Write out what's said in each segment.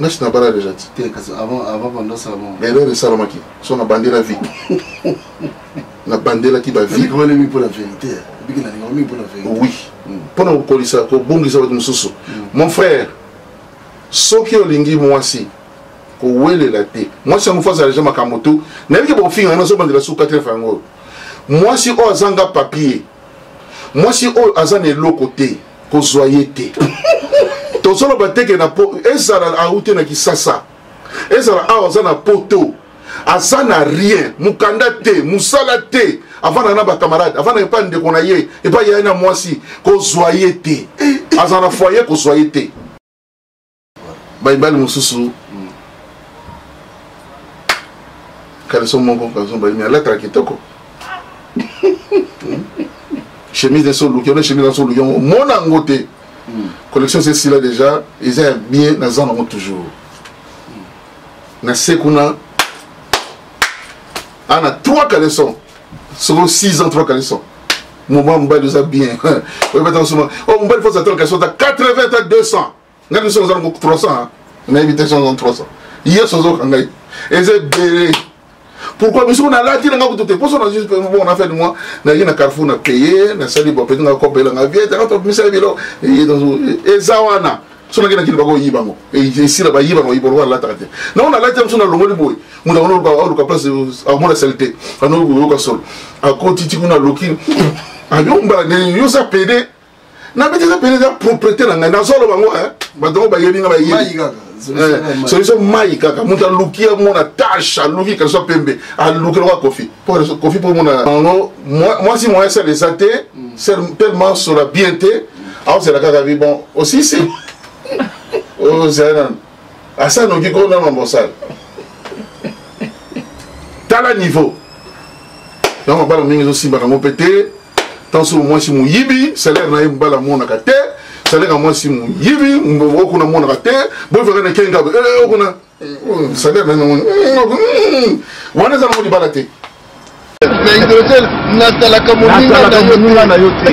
nasi nabala deja ti te kasi avant avant banda osala bongo mais erreur esalamaki so nabandela vie nabandelaki baviekobali mingi mpo na verité ebiki nalinga mingi mpo na verité oui hmm. mpo na kokolisa kobongisa bato mosusu hmm. mon frère soki olingi mwasi kowelela te mwasi yango fo azala deja makambo tu nayebi ke bofinga yango azobandela su katref yango mwasi oyo azanga papier mwasi oyo aza na eloko te kozwa ye te tozoloba teke na po ezala aute na kisasa ezala awa aza na poto aza na rien mokanda te mosala te avanda na bacamarade avanda epai ndeko na ye epai ya ye na mwasi kozwa ye te eh, eh. aza na foye kozwa ye te baibale mosusu hmm. kaleso moko kaleso baimi alataka kitoko chemise nde so oluki ona chemise naso oluki yango omona yango te hmm. collection se esila déjà eza ya bien naza nango toujours hmm. na se kuna ana trois caleçon soko six ans trois caleçon moma mobali oza bien oyebata osoma o mobali fo zatala caleçon ta 80 ta 200 ngai biso oza nango 300 nayebi te soki 300 yesu ozoka ngai eza ebele pourquoi biso nalati na ngai kutu te mposo nazwi bon na fin de mois nayaki na carrefour na paye nasali bo peti ngai kopela ngai vie takatomisa bilo eza wana so nake na kini bakoyiba yango esila bayiba yango yibolo wana alataka te nango nalati yango so nalongoli boye moto yango aoluka place amona sali te anoyoka solo akotiti kuna aloki ayo mbala nini yo oza pede nabeti eza pene eza propriété na ngai nazoloba ngo eh, bato yango bayebi nga bayebi eh, solution mai kaka moto aluki amona tache aluki kalisa pembe aluki loka kofi kofi mpo omona yango mwasi moya sele eza te mm. tellement sola bien te aozela kaka vi bon osisi ozela nano asa noki ko nano mosala tala niveau yango mabala mingi ezosimbaka yango mpe te tanso mwasi moyibi salaire na ye mobali amonaka te salaire ya mwasi moyibi okuna amonaka te boyfaka na kenga eh, okuna hmm, salaire na yango hmm, wana eza nango libala te na hydrogène nasalaka moninga na yo te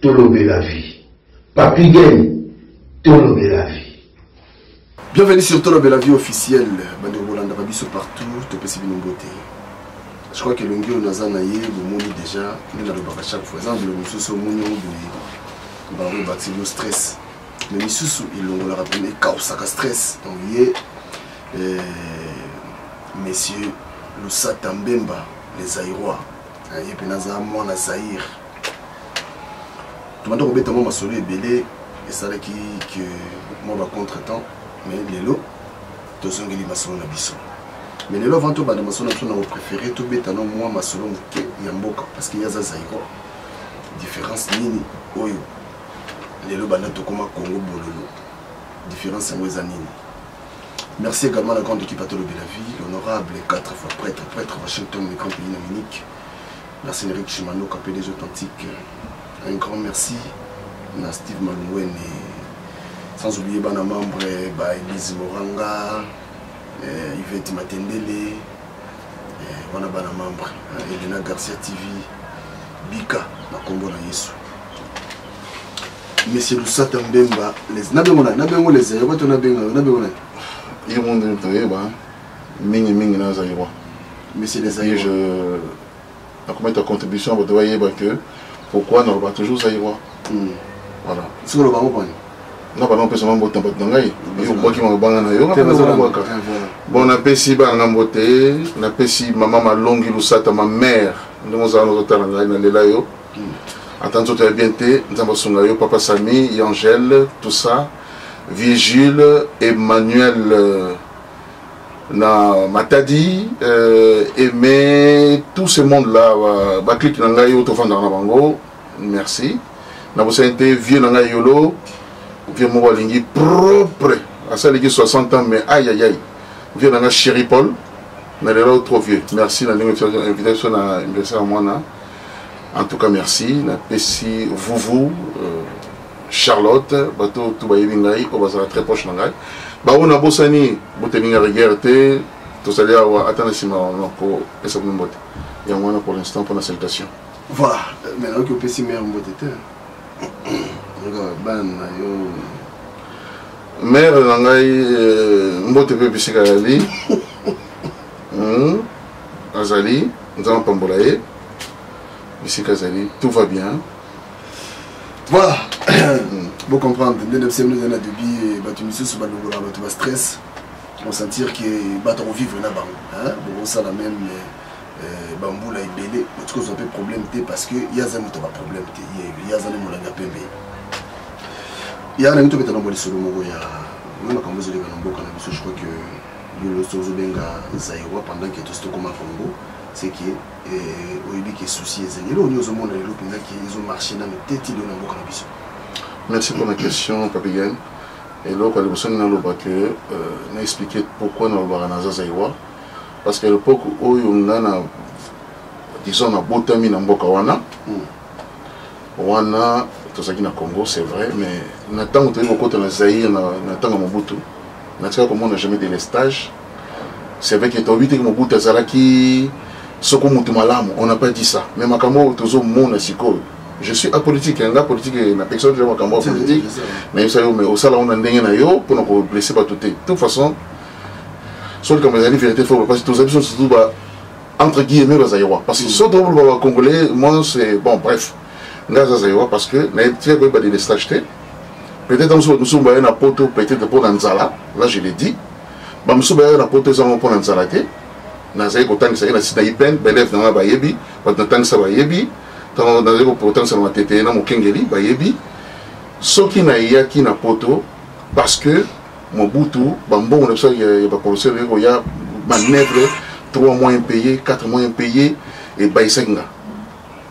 Tolobela vie. Papi Gen, tolobela vie. Bienvenue sur Tolobela vie officielle. Bande Rolanda Babiso partout, topesi bino mbote. Je crois que longi oyo naza na ye bomoni déjà nde nalobaka chaque fois eza na biloko mosusu omoni yango boye bango ebakisi yo stress mais misusu elongolaka mpena ekausaka stress donc ye euh, monsieur lusata mbemba les airois ye mpena aza mwana zaire tobanda kobeta mwa masolo ebele esalaki ke mwa bacontre temps mais lelo tozongeli masolo na biso mais lelo avant tobanda masolo na biso nako préféré tobeta no mwa masolo moke ya mboka parce que ye aza zairo différence nini oyo lelo banda tokóma congo bololo différence yango eza nini merci également la grande équipe atolobi la vie l'honorable 4 fois prêtre prêtre washington micro pays na munich Merci Eric Chimanoka, PDG Authentique. Un grand merci na Steve Malouene. Sans oublier bana membre ba Elise Moranga, euh, Yvette Matendele, euh, wana bana membre hein, Elena Garcia TV, Bika na kombo na Yesu. Monsieur Lusata Mbemba, les nabengo na nabengo les ayo bato nabenga nabengo na. Ye monde ntoyeba. mingi mingi na zaïrois mais c'est des zaïrois je na commettre contribution bato bayeba que pourquoi naloba toujours zaïrois hmm. voilà soki oloba ngo bani na bana opesa nga mbote na bato na ngai obwaki mabanga na yo bwaka bon napesi bana nga mbote napesi mama malongi lusata ma mère ndenge ozala nozotala ngai nalela yo ata nzoto ya bien te nzambe asunga yo papa sami yangele tout ça vieux jules emmanuel euh, na matadi euh, aime tout ce monde là baclike na ngai oyo tofandaka na bango merci na bosani te vieux na ngai yolo vieux moko alingi propre asaliki 60 ans mais ayayai vieux na ngai chéri paul mais lelo trop vieux merci na ndenge invité biso na anniversaire ya mwana en tout cas merci napesi vuvu euh, charlotte bato tu bayebi ngai oyo bazala très proche na ngai baoyo nabosani boteninga rigueur te tozali awa ata na nsima wana kopesa bino mbote yango wana pour l'instant mpona salutation voilà mais nayoki opesi mare mbote te bana na yo mare na ngai euh, mbote mpe bisika yali hmm, azali nzambe apambola ye bisika azali tout va bien voilà bo comprendre nde na biso yango ezali na debi bato misusu balongolaka bato ba stress osentir ke bato akovivre na bango bokosala meme euh, bambula ebele otika ozwa mpe problème te parce que ye aza moto ba problème te ye aza nde molangi ya pembe ya nangi tobeta na mwa lisolo moko ya na makambo ezoleka na mboka na biso je crois que boloso ozobenga zairoi pendant ke tosi tokoma congo c'est que eh, oyebi ke souci ezali eloko nini ozomona lelo mpenza ke ezomarche nano te ti lelo na mboka na biso merci pour la question papigan eloko ya liboso nini naloba ke euh, na explike pourquoi nalobaka naza zaiwa parce que lepoke oyo nga na disons nabotami na mboka wana hmm. wana tozalaki na congo c'est vrai mais na ntango toyei kokota na zaire na ntango ya mobutu natika komona jamais de lestage c'est vrai que toyebi te mobutu azalaki soko motu malamu on n'a pas dit ça mais makambo oyo tozomona sikoyo je suis apolitique yanga politique na pekisa deja makambo ya politique nayebisa yo mais osala ngo na ndenge na yo mpona koblesse bato te toute façon so likambo ezali vérité fo parce que tozali biso surtout ba entre guillemets bazaïrois parce que so toboloba ba congolais moi c'est bon bref nga aza zaïrois parce que nayebitika koyeba delestage te peut-être mosusu bato mosusu baye na poto peut-être mpo na nzala là je l'ai dit bamosusu bayaka na poto ezango mpo na nzala te nazali kotangisa ye na site na ipn baeleve na ngai bayebi bato natangisa bayebi ntango nazali kotangisa na matete na mokengeli bayebi soki nayaki na poto parce que mobutu bambongo na biso ya bakolosele ezali koya manevre 3 mois impayé 4 mois impayé ebayisaki nga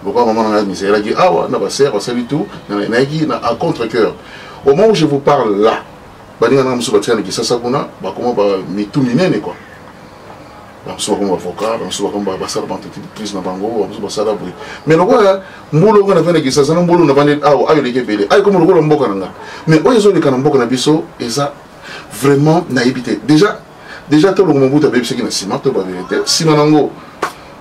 lokola mama na ngai mizelaki awa na basere basali tout nayaki na contre cœur au moment où je vous parle là baninga nanga mosusu batikani kisasa kuna bakoma ba mitu minene kua bamosusu bakoma bavocat bamosusu bakoma basala baentreprise na bango bamosusu basala boye mais lokola mbula onga na vende kisasa na mbula navandi awa ayo eleki ebele ayo komi lokola mboka na nga mais oyo ezoleka na mboka na biso eza vraiment nayebi te déjà deja ata olongo mobutu abebisaki na nsima to baverité nsima nango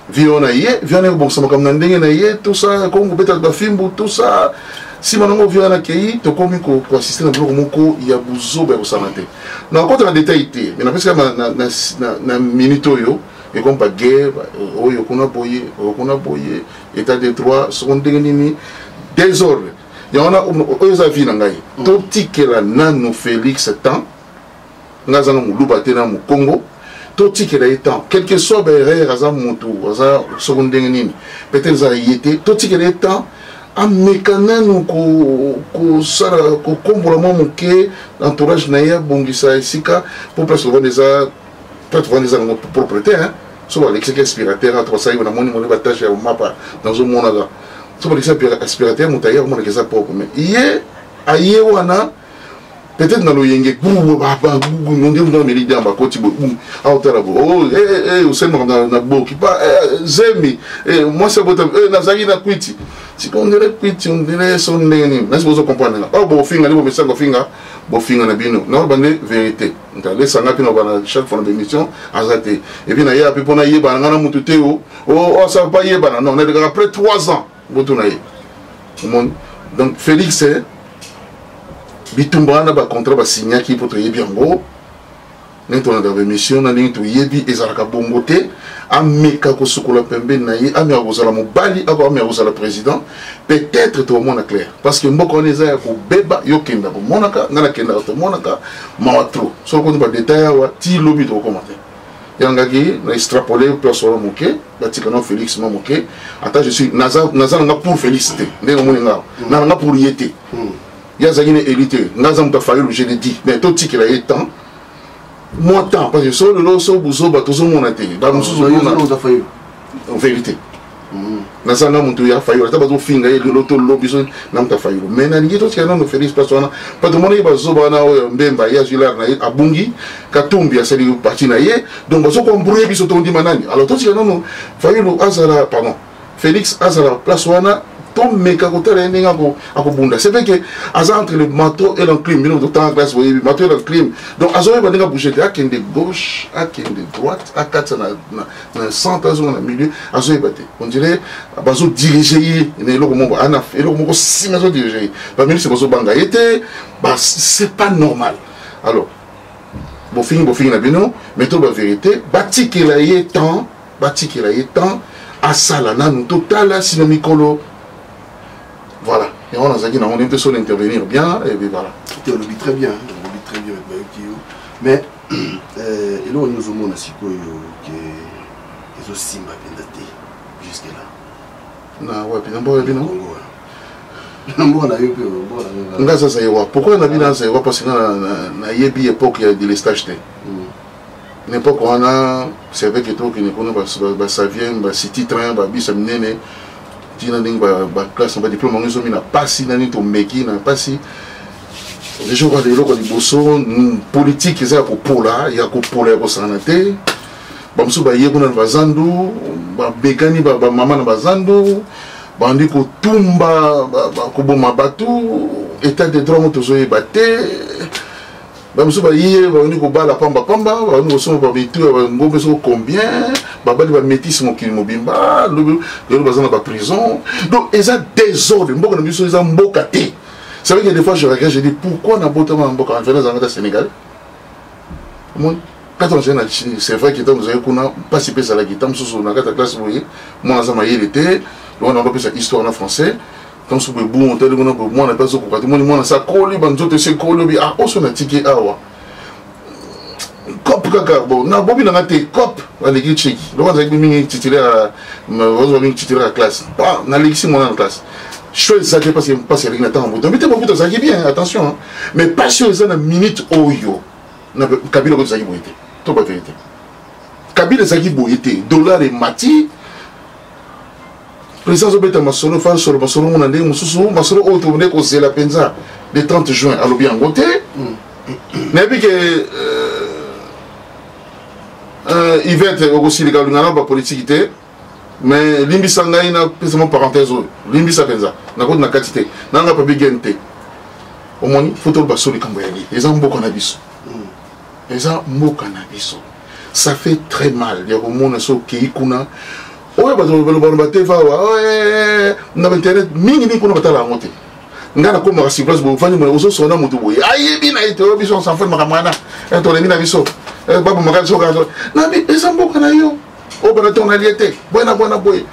vion na ye vion naye kobongisa makambo na ndenge na ye tosa ekomi kobeta bafimbu tosa nsima nango vion wana akei tokomi koasiste na biloko moko ya buzoba ya kosana te nakota na detail te me napesi kaka na minute oyo ekomi baguerre oyo kuna boye oyo kuna boye état de droit soko ndenge nini désordre yango wana oyo eza vi na ngai hmm. totikela nanu félix temps nga aza na muluba te na mukongo totikela ye temps quelque soit baerreur aza mutu aza soko ndenge nini peut-être eza ye te totikela ye temps ameka nanu kosala kokombola mwa moke entourage na ye abongisa esika mpo place tovanda eza place tovanda eza nango propre te so balekisaki aspirateur ato basali namoni moni batage ya mapa nazomonaka so balekisi aspirateur moto aye akomonaka eza propre mais ye aye wana peut-être na loyenge nongemelidi ya bakoti aotala osemaka oh, eh, eh, na boki pa eh, zemi mwasi abota nazalaki na kwiti sika ondele kwiti ondele so ndenge nini nasi bozo comprendre nga oyo bofinga nde bomesaka kofinga bofinga na bino na oba nde verité ntalesanga mpe na bana chaque fois na bémission aza te epuis nayeba mpe mpo nayebana nga na motu te o asala mpe ayebana non nalekaka après 3 ans botuna ye omoni donc félix eh, bitumba wana bacontrat basignaki mpo toyebi yango ndenge tolanda baémission na ndenge toyebi ezalaka bongo te ameka kosukola pembeni na ye ameka kozala mobali ako ameka kozala président peut-être tokomona clair parce que mboka wana eza ya kobeba yo kenda komonaka ngai nakendaka tomonaka mawa trop soko kondi badetail awa ti lobi tokokoma te yangaki na extrapole mpe solo moke batika na félix mwa moke ata je suis naza na nga pour félix te ndenge omoni nga hmm. na nga pour ye te hmm. ye azalaki na élu te nga aza moto afayulu je le dis mais totikela ye temps mwa temps parce que so lelo so buzoba tozomona te bamosusu en vérité Mm. naza na moto ya fayolo ata bazofinga ye lelo to lobi so na moto ya fayolo mai nalingi totika nano félix place wana bato omona ye bazoba wana oyo mbemba ye azwi lare na ye abungi katumbi asali parti na ye donc bazokoembrouye biso tondima nani alors totika nano fayolo azala pardon félix azala place wana tomeka kotala ye ndenge akobunda c'est vrai que aza entre le mato et l'enclime bino totanga classe boyebi mato et l'enclime donc azoyeba ndenge abouge te akende gauche akende droite akatisa na na centre azonga na milieu azoyeba te on dirait bazodirige ye na eloko moko ana eloko moko nsima azodirige ye baministre bazobanga ye te c'est pas normal alors bofingi bofingi na bino mais to bavérité batikela ye temps batikela ye temps asala nanu totala sina mikolo voilà yango nazalaki nango nde mpe solo intervenir bien ebi voilà te olobi très bien olobi très bien bayoki yo mais euh, eloko nini ozomona sikoyo ke ezosimba mpenza te jusque là na wapi na mboka na bino kongo na mboka na yo mpe mboka na yo nga aza zayewa pourkoi na bino aza zayewa parce nga nayebi époque ya delestage te hmm. na époque wana savek etokende kuna basavien basiti train babisa minene ntina ndenge baclasse na badiplome yango ezomi na mpasi na nini tomeki na mpasi deja obanda eloko liboso politike eza ya kopola ya kopola ya kosangana te bamosusu baye kuna na bazandu babegani bamama na bazandu bandi kotumba koboma bato état de droit ngo tozoyeba te bamosusu baye babandi kobala pambapamba babandi kosomba babitu ya bangombe soko combien babali bamétise mokili mobimba lelo baza na baprison donc eza désordre mboka na biso eza mboka te Ça veut dire des fois je regrette, je dis pourquoi n'a pas tellement mboka en Venezuela dans Sénégal. Mon quand on est en Chine, c'est vrai que nous avons kuna pas si pesa la guitare sous na kata classe boye, moi na zama yele te, on a pesa histoire en français. Tant sous be bon, tel on a bon, moi na pas ko kati, moi na sa koli banzo te se koli bi ah on son a ticket awa. Ah, cop kaka bon na bobi nanga te cop aleki cheki loko azalaki mingi titulaire ozwa mingi titulaire ya classe nalekisi mwana na classe choix eza te parce que mpasi aleki na ntango mobutu mbi te mobutu azalaki bien attention mais mpasi oyo eza na minute oyo na kabila oyo ezalaki boye te to ba verité kabila ezalaki boye te dollar emati président azobeta masolo fa nsolo masolo ngo na ndenge mosusu masolo oyo tobonde kozela mpenza le 30 juin alobi yango te mm. nayebi ke euh, euh, ivete okosilika olinga na bapolitiki te mais limbisa ngai napesa mo parenthèse oyo limbisa mpenza nakoti na kati te nanga papi gen te omoni fo toloba so likambo ya ye eza mboka na biso mm. eza mboka na biso ça fait très mal ya komona so okei kuna oyo bato balobana batefa awa eh, eh, eh, na bainternet mingi mingi kuna batala yango te ngai nakomaka sur place bofandi mona ozosona moto boye ayebi na ye te oyo biso osanfani makambo wana tolebi na biso babomaka biso kaka nabi eza mboka na yo oyo bana tonali ye te boye na boye na boye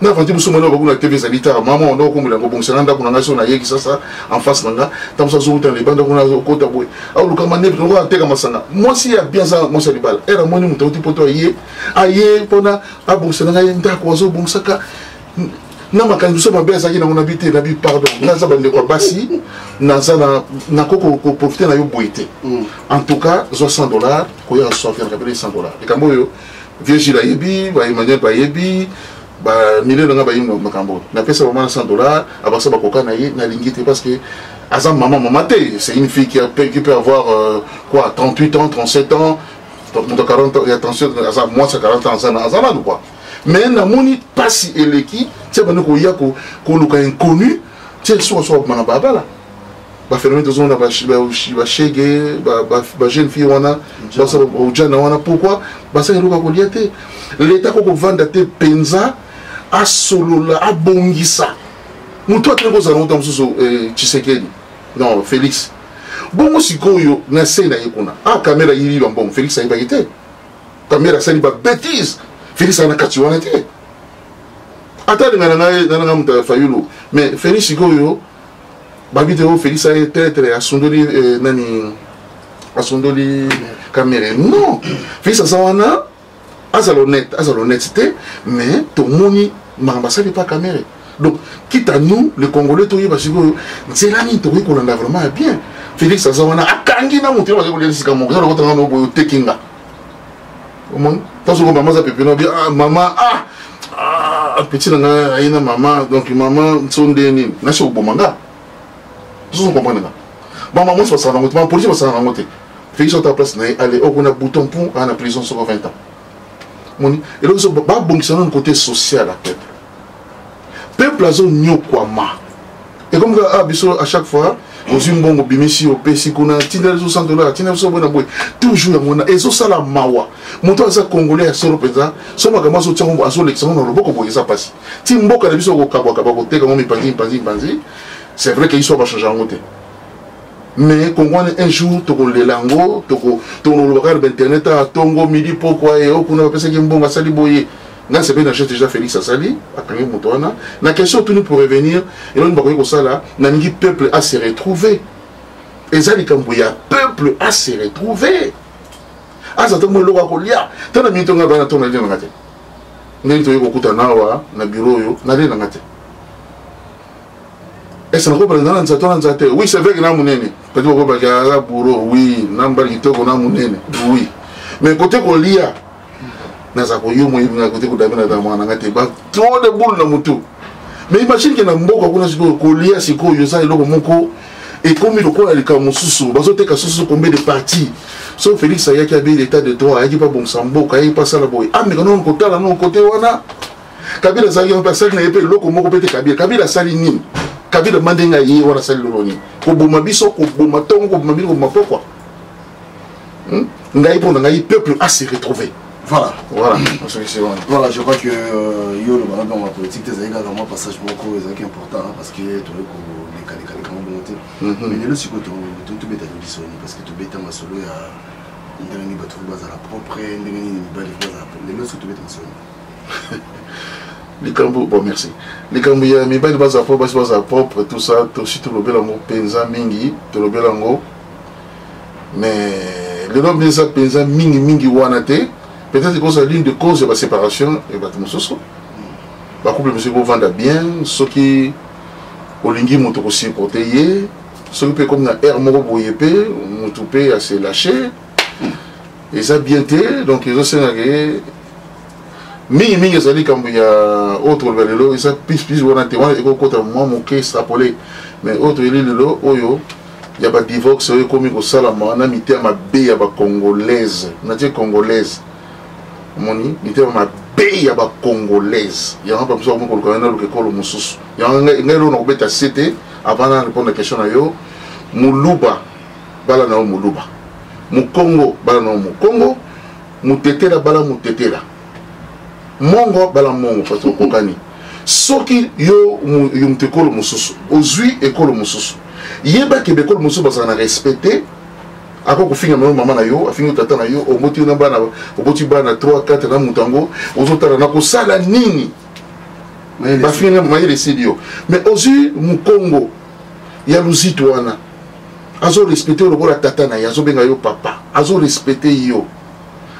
na konti mosusu mwana bakomi na tv ezali tara mama wana okomela yango bongisa na ndako na ngai so nayeki sasa en face na nga ntango sa azowuta na libanda kuna okota boye aoluka manepi lokola ateka masanga mwasi ya bien aza mwasi ya libala ere amoni moto auti poto aye aye mpona abongisa na ngai ndako azobongisaka na makanisi biso mabe azalaki nango na bi te na bi pardon naza bandeko ya basi naza nakoki koprofite na yo boye te mm. en tout cas zwa 100 dollar koyaka soif yanaka pele 100 dollar likambo oyo vieux Gilles ayebi ba Emmanuel bayebi ba milieu na nga bayebi makambo napesa ba mwana 100 dollars abakisa bakoka na ye nalingi te parce que aza maman maman te c'est une fille qui, a, qui peut avoir euh, quoi 38 ans 37 ans moto 40 ans ya 37 aza mwasi ya 40 ans aza na aza nanu quoi mais namoni mpasi eleki ti abandi koya koluka inconnu ti esuka suka koma na balabala ba phénomène tozomona bashege bajeune fille wana basala ojana wana pourquoi basala eloko ya kolia te leta ko kovanda te mpenza asolola abongisa moto atali kozala mota mosusu tshisekedi eh, non félix bongo sikoyo na se na ye kuna ah kamera ayibi bambongo félix ayibaki te kamera asali babétise félix aza na kati wana te ata alinga na ngai na nanga moto ya fayulu mais félix sikoyo babi te oyo felisa ye traitre asundoli eh, nani asundoli kamere non felisa aza wana azala honnête azala honnête te mais tomoni makambo asali pa kamere donc quitte à nous le congolais toyeba sikoyo nzela nini tokoki kolanda vraiment ya bien félix aza wana akangi na moto ye bazali kolia lisika moko eza lokota nga noboyo oteki nga omoni ntanso ngo mama aza pepena obi ah, mama ah, ah petit na ngai aye na mama donc mama so nde nini nasi okoboma nga soso comprendre nga bamama mwasi basala nango te bama polisi basala nango te félix ata place na ye ale okona bouton mpo aa na prison soko 20 ans moni eloko so babongisa nano kote social ya peuple peuple azonyokwama ekomi kaka ah, biso à chaque fois ozwi mbongo obimisi opesi kuna ntina biso cent dollar ntina biso boye na boye toujours yango wana ezosala mawa moto aza congolais ya solo mpenza so makambo azotya ngo azolekisa ngo na loboko boye eza mpasi ti mboka na biso kokabwakabwa koteka ngo mipanzi mipanzi mipanzi c'est vrai ke iso bachange yango te mais kongo wana un jour tokolela yango tokolobaka na bainternet a ah, tongo midi pokwa ye okuna bapesaki mbongo asali boye nga nsepeli na geste déjà félix asali akangi moto wana na question otuni pour revenir elongi bakoki kosala nalingi peuple a se retrouver eza likambo ya peuple a se retrouver aza ntango eloko ya kolia ta na minito ngai bana ntongo nalie nanga te ndenge toyei kokutana awa na biro oyo nalie nanga te ese nakobala na nzate wana nzate oui c'est vrai que na monene peti kokobalaka bouro oui na mbali kitoko na monene oui mais kote kolia naza ko yo moyebi nga kote kodame na dama na nga te ba trop de boule na motu mais imagine ke na mboka kuna sikoyo kolia sikoyo eza eloko moko ekomi lokola likambo mosusu bazoteka susu combien de parti so félix ayaki abeli état de droit ayaki mpe abongisa mboka ayaki mpe asala boye ameka ah, nono kotala nono kote wana kabila azalaki wana mpe asali na ye mpe eloko moko mpe te kabila kabila asali nini kabila ma ndenge aye wana asali lolo nini koboma biso koboma ntongo koboma bino koboma pokwa ngai mpo na ngai peuple a se retrouver voilà voilà voilà je crois que euh, yo olobaka mpe yango politique te ezali kaka mwa passage moko ezalaki important hein, parce que toyei kolekalekaleka ngo bongo te mhm. mais lelo sikoyo tobeta lodisoni parce que tobeta masolo ya ndenge nini bato fo bazala propre ndenge nini mibali fo bazala propre lelo sikoyo tobeta masolo likambo bon merci likambo ya mibali bazala propre basi bazala propre tout ça tosi tolobela yango mpenza mingi tolobela yango mais lelo mpe eza mpenza mingimingi wana te peut-être ekozala l'une de cause ya baséparation ya bato mosusu bacouple mosusu ekovanda bien soki olingi moto kosupporte ye soki mpe ekomi na aire moko boye mpe moto mpe ase lache eza bien te donc ezosengaka ye mingimingi ezali likambo ya oyo tokoloba lelo eza plisplus wana te wana ekokota mwa moke extrapole mais oyo toyeli lelo oyo ya ba divorce oyo ekomi kosalama na mitema mabe ya ba congolaise natie congolaise omoni mitema mabe ya ba congolaise yango bamosusu bakomi kolukana na luka ekolo mosusu yango ngai lelo nakobeta se te avant na répondre question na yo moluba bala na yo moluba mokongo bala na yo mokongo motetela bala motetela mongo bala mongo parce okokani soki yo yo moto ekolo mosusu ozwi ekolo mosusu yeba kebe ekolo mosusu bazala na respect te ako kofinga mayo mama na yo afingi tata na yo oboti na bana oboti bana 3 4 na moto yango ozotala na kosala nini bafinga mayele esili yo mais ozwi mokongo ya luzito wana azo respecte yo lokola tata na ye azobenga yo papa azo respecte yo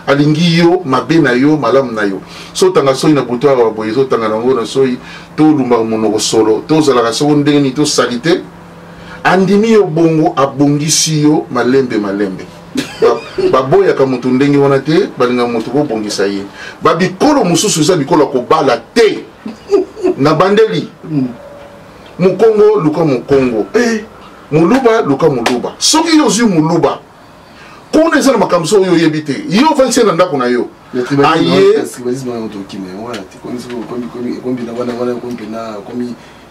alingi yo mabe na yo malamu na yo so otanga soki na butu awa boye ezotanga na yango na soki tolumbaka monoko solo tozalaka soko ndenge nini tosali te andimi yo bongo abongisi yo malembe malembe baboyaka moto ndenge wana te balingaka moto kobongisa ye babikolo mosusu eza bikolo ya kobala te na bandeli mokongo luka mokongo eh. moluba luka moluba soki yo ozwi moluba kuna eza na makambo so oyo oyebi te ye ofandisi ye na ndako na yo aye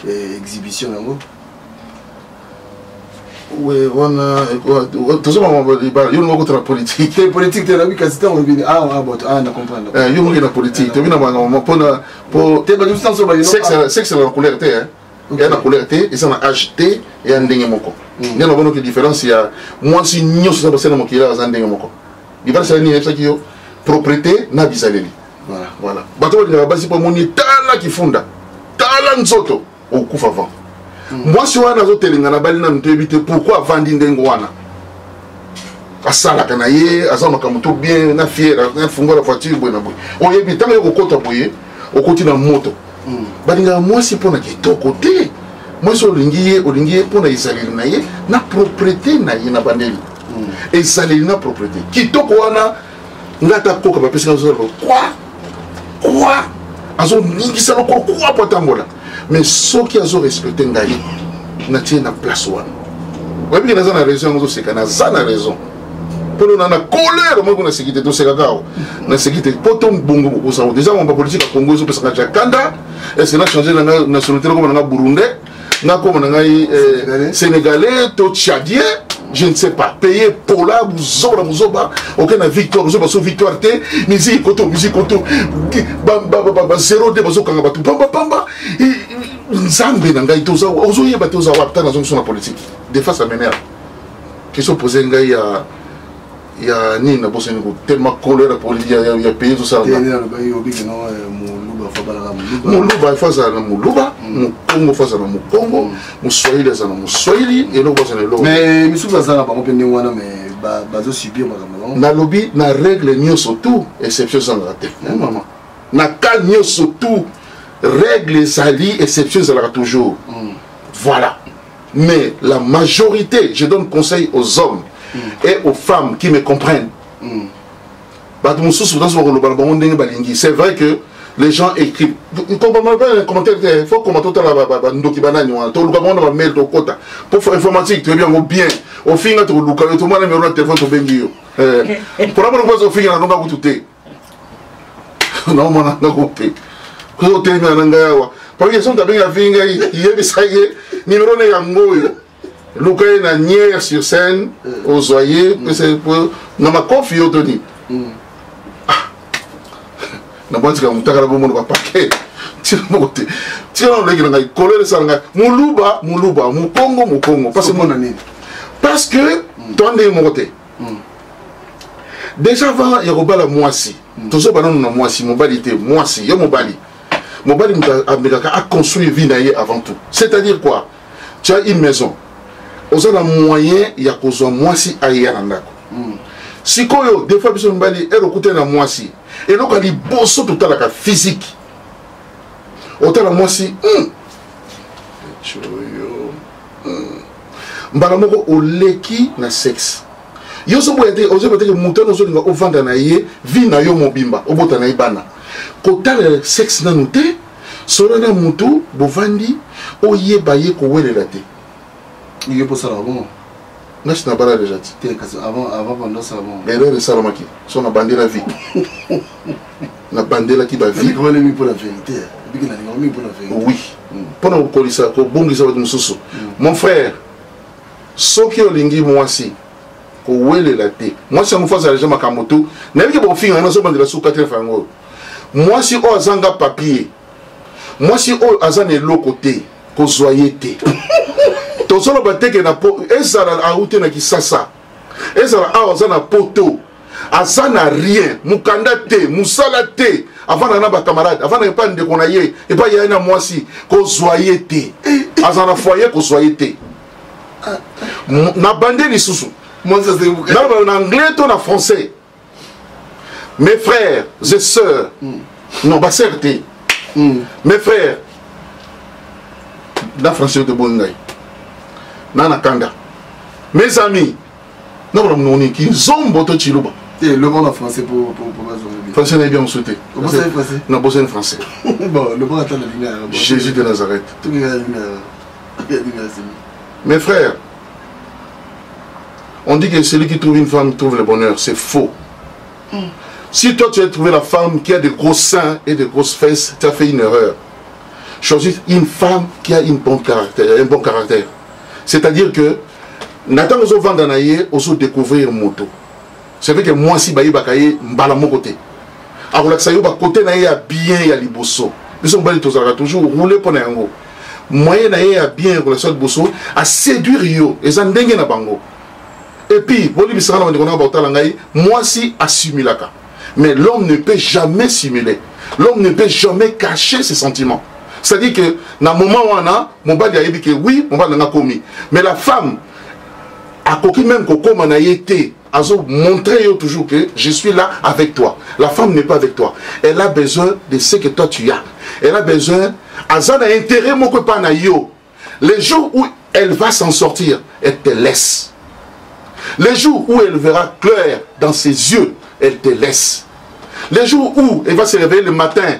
eh, exhibition yango we wana tozomama libala yo noko tona politike te politike te nabi kasi ntango obini awa ah, bato ah, aya na comprendre eh, yo moke na politike tobi na makambo mpona po sexe na couleur te ngai na couleur te eza na age te eya ndenge moko mm. ngai nabonoki différence ya mwasi nyonso eza basali na mokili awa aza ndenge moko libala sala nini yebisaki yo propriété na bizaleli voilà bato balingaka basi mpo amoni tala kifunda tala nzoto okufa avant mm. mwasi wana azotelenga na bali nanu toyebi te pourkui avandi ndenge wana asalaka na ye aza makambo to bien na fiere afungola voiture boye na boye oyebi ntango ye kokota boye okoti na moto hmm. balingaka mwasi mpo na kitoko te mwasi olingi ye olingi ye mpo na ezaleli na ye na proprete na ye na bandeli hmm. ezaleli na proprete kitoko wana nga ata koka bapesi nga zozala kwa kwa azoningisa lokolo kwa po atambola mais soki azorespecte ngai natie na place wana oyebi ke naza na raison yango ozoseka naza na raison polo na na colère moko na sekite to seka kao na sekite poto bongo boko sa déjà mon politique à Congo zo pesa ka kanda et c'est na changer na nationalité ko na burundais na ko na ngai euh, sénégalais to tchadien je ne sais pas paye pola buzola buzoba oke na victoire buzoba so victoire te miziki koto miziki koto zero nde bazokanga bato pambapamba nzambe na ngai toza ozoyeba toza wapi ta nazongi so na politike deface amener question pose ngai ya ya nini nabosani ko te makolo ya poli ya ya pays tout ça là moluba ifo azala na moluba mokongo ifo azala na mokongo moswahili azala na moswahili eloko bazala eloko mais misusu azala na bango mpe ndenge wana mais bazosubir makambo yango nalobi na règle nyonso tout exception ezalaka te eh, mama na cas nyonso tout règle ezali exception ezalaka toujours hmm. voilà Mais la majorité, je donne conseil aux hommes mm. et aux femmes qui me comprennent. Mm. bato mosusu ntanso bakoloba na bango ndenge balingi c'est vrai que les gens écrivent commentaire te faut koma totala bandoki banani wana toluka bango na bamail tokota po informatique toyebi yango bien ofinga tokoluka yo tomona numero na telefone tobengi yo mpona eh, eh, eh. mpo na mona ofinga na ndonga kutu te naomona nga kope oza kotelemela na ngai awa pakeson tabengi afingi ngai yebisa ye nimero na yango oyo luka ye na niere sur scène euh. ozwa ye mm. na makofi yo to nini mm. ah. nabwatika motaka na bomona bapake tina moko te tina na oleki na ngai kolele esala ngai moluba moluba mokongo mokongo parce que mpo na nini parce que mm. to ndenge moko te hmm. deja avant ya kobala mwasi hmm. tozoba nanu na mwasi mobali te mwasi yo mobali mobali moto amekaka aconstruire vie na ye avant tout c'est à dire quoi tu as une maison oza na moyen ya kozwa mwasi ayeya na ndako hmm. sikoyo des fois biso mibali ere okutani na mwasi eloko ya liboso totalaka physique otala mwasi hmm. hmm. mbala moko oleki na sexe yo ozoboya te ozoyeba te ke moto wana ozolinga ovanda na ye vie na yo mobimba obota na ye bana kotala sexe nanu te solo na motu bovandi oyeba ye kowelela te yo mpo osalaka bongo nasi nabala deja ti te kasi avant avant banda osala bongo erreur esalamaki so nabandela vie nabandelaki bavie mingi mpo na verité ebiki nalingaka mingi mpo na verité oui mpo na kokolisa kobungisa bato mosusu mm. mon frère soki olingi mwasi kowelela te mwasi yango fo azala deja makambo tu nayebiki bokofinga yango nazobandela su katref yango oyo mwasi oyo azanga papier mwasi oyo aza na eloko te kozwa ye te tozoloba teke na po ezala aute na kisasa ezala awa aza na poto aza na rien mokanda te mosala te avanda na bacamarade avanda epai ya ndeko na ye epai ya ye na mwasi kozwa ye te eh, eh. aza na foye kozwa ye te ah, ah. na bande lisusu na anglais to na français mes frères et sœurs mm. non basere te mm. mes frères na français te boyi ngai na na kanda mes amis nakola monoko nini kinzombo to ciluba eh, loba na français po français nayebi ya mosusu te na bosani français jésus de nazareth mes frères On dit que celui qui trouve une femme trouve le bonheur. C'est faux. Mm. Si toi tu as trouvé la femme qui a des gros seins et des grosses fesses, tu as fait une erreur. Choisis une femme qui a une bon caractère, un bon caractère. C'est-à-dire que Nathan ozo vanda na ye ozo découvrir moto. C'est vrai que moi si baye bakaye mbala moko te. Akolakisa yo ba côté na ye ya bien ya liboso. Biso mbali tozalaka toujours rouler pona yango. moyen na ye ya bien ya kolakisa liboso aseduire yo eza ndenge na bango epuis bolimbisaka na bandeko nanga baotala ngai mwasi asimilaka mais l'homme ne peut jamais simuler l'homme ne peut jamais cacher ses sentiments c'est-à-dire que na moment wana mobali ayebi ke oui mobali nanga komi mais la femme akoki meme kokoma na ye te montrer toujours que je suis là avec toi. La femme n'est pas avec toi. Elle a besoin de ce que toi tu as. Elle a besoin. Aza a intérêt mon copain yo. Les jours où elle va s'en sortir, elle te laisse. Les jours où elle verra clair dans ses yeux, elle te laisse. Les jours où elle va se réveiller le matin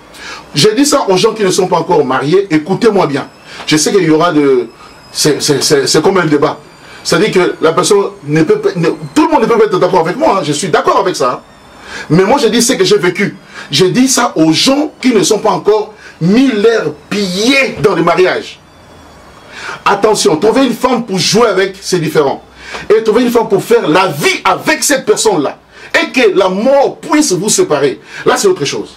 J'ai dit ça aux gens qui ne sont pas encore mariés, écoutez-moi bien. Je sais qu'il y aura de. C'est comme un débat. C'est-à-dire que la personne ne peut pas. Tout le monde ne peut pas être d'accord avec moi, hein. je suis d'accord avec ça. Hein. Mais moi, je dis ce que j'ai vécu. Je dis ça aux gens qui ne sont pas encore mis leurs pieds dans le mariage. Attention, trouver une femme pour jouer avec, ces différents. Et trouver une femme pour faire la vie avec cette personne-là. Et que la mort puisse vous séparer. Là, c'est autre chose.